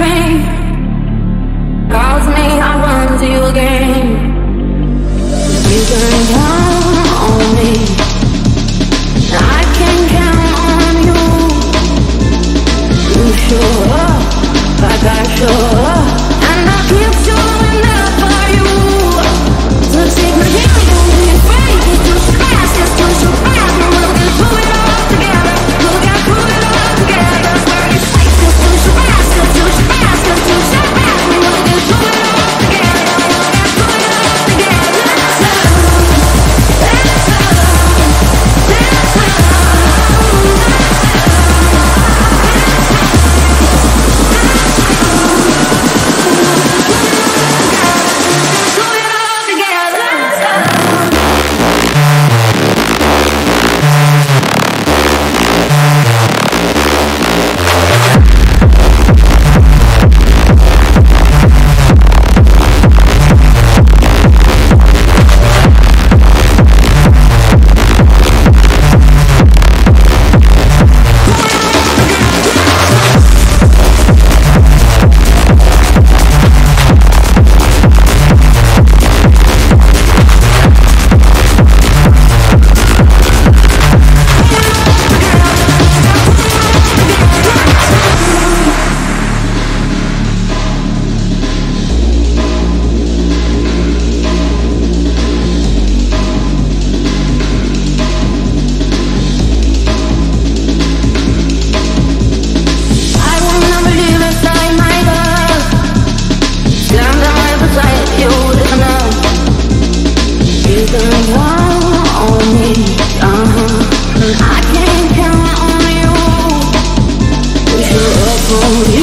rain calls me, I run to you again. fool.